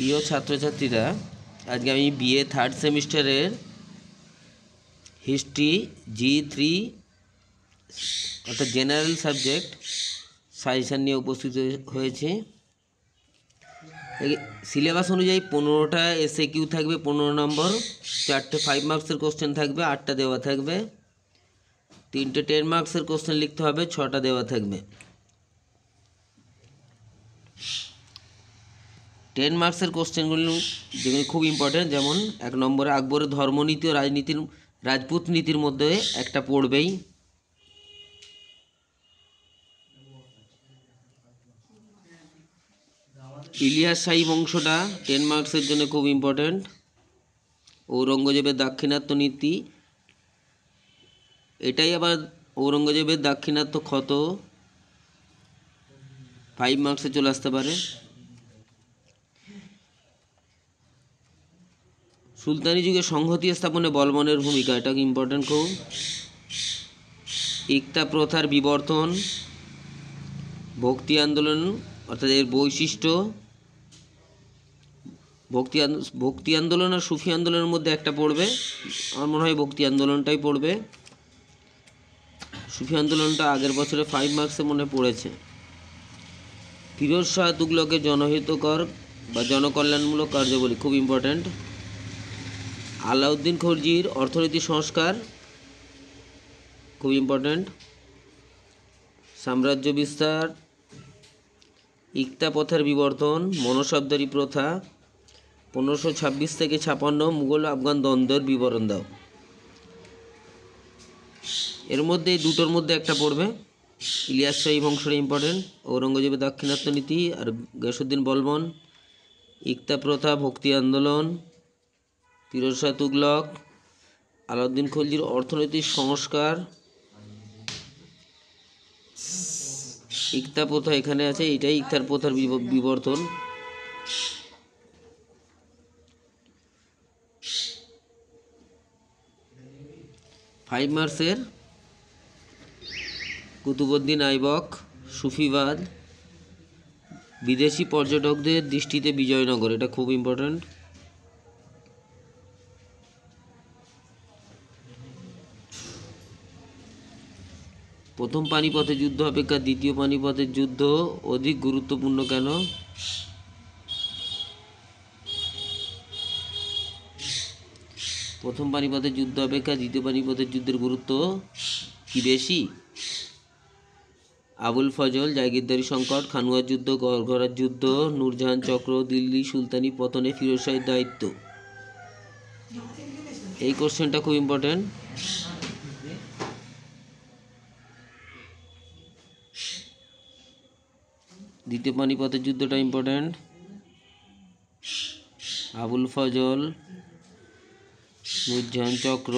প্রিয় ছাত্রছাত্রীরা, আজকে আমি বিএ থার্ড সেমিস্টারের হিস্ট্রি জি থ্রি অর্থাৎ জেনারেল সাবজেক্ট সাজেশান নিয়ে উপস্থিত হয়ে- হয়েছি সিলেবাস অনুযায়ী পনেরোটা এসএ কিউ থাকবে, পনেরো নম্বর, চারটে ফাইভ মার্কসের কোশ্চেন থাকবে, আটটা দেওয়া থাকবে, তিনটে টেন মার্কসের কোশ্চেন লিখতে হবে, ছটা দেওয়া থাকবে। টেন মার্কসের কোশ্চেনগুলো যেগুলো খুব ইম্পর্ট্যান্ট যেমন এক নম্বরে আকবরের ধর্মনীতি ও রাজনীতির রাজপুত নীতির মধ্যে একটা পড়বেই। ইলিয়াস শাহী বংশটা টেন মার্কসের জন্য খুব ইম্পর্ট্যান্ট ঔরঙ্গজেবের দাক্ষিণাত্য নীতি। এটাই আবার ঔরঙ্গজেবের দাক্ষিণাত্য ক্ষত। ফাইভ মার্কসে চলে আসতে পারে। সুলতানি যুগে সংহতি স্থাপনে বলবনের ভূমিকা, এটা ইম্পর্টেন্ট খুব? ইকতা প্রথার বিবর্তন, ভক্তি আন্দোলন, অর্থাৎ এর বৈশিষ্ট্য, ভক্তি ভক্তি আন্দোলন আর সুফি আন্দোলনের মধ্যে একটা পড়বে। আমার মনে হয় ভক্তি আন্দোলনটাই পড়বে। সুফি আন্দোলনটা আগের বছরে ফাইভ মার্কসে মনে পড়েছে। ফিরোজ শাহ তুগলকের জনহিতকর বা জনকল্যাণমূলক কার্যাবলী খুব ইম্পর্ট্যান্ট আলাউদ্দিন খলজির অর্থনীতি সংস্কার, খুব ইম্পর্ট্যান্ট সাম্রাজ্য বিস্তার ইকতা প্রথার বিবর্তন মনসবদারি প্রথা। পনেরোশো ছাব্বিশ থেকে ছাপান্ন মুঘল আফগান দ্বন্দ্বের বিবরণ দাও। এর মধ্যে, দুটোর মধ্যে একটা পড়বে। ইলিয়াস শাহী বংশটা ইম্পর্টেন্ট ঔরঙ্গজেবের দাক্ষিণাত্য নীতি আর গিয়াসুদ্দিন বলবন। ইকতা প্রথা, ভক্তি আন্দোলন। শাহ তুগলক, আলাউদ্দিন খলজির অর্থনৈতিক সংস্কার। ইকতা প্রথা এখানে আছে, এটাই ইকতার প্রথার বিব- বিবর্তন। ফাইভ মার্কসের কুতুবুদ্দিন আইবক, সুফিবাদ। বিদেশি পর্যটকদের দৃষ্টিতে বিজয়নগর, এটা খুব ইম্পর্ট্যান্ট প্রথম পানিপথের যুদ্ধ অপেক্ষা দ্বিতীয় পানিপথের যুদ্ধ অধিক গুরুত্বপূর্ণ কেন? প্রথম পানিপথের যুদ্ধ অপেক্ষা দ্বিতীয় পানিপথের যুদ্ধের গুরুত্ব কি বেশি? আবুল ফজল, জাগিরদারি সংকট, খানুয়ার যুদ্ধ, গড়গড়ার যুদ্ধ, নূরজাহান চক্র, দিল্লি সুলতানি পতনে ফিরোজ শাহের দায়িত্ব। এই কোশ্চেনটা খুব ইম্পর্ট্যান্ট দ্বিতীয় পানিপথের যুদ্ধটা ইম্পর্ট্যান্ট আবুল ফজল নূরজাহান চক্র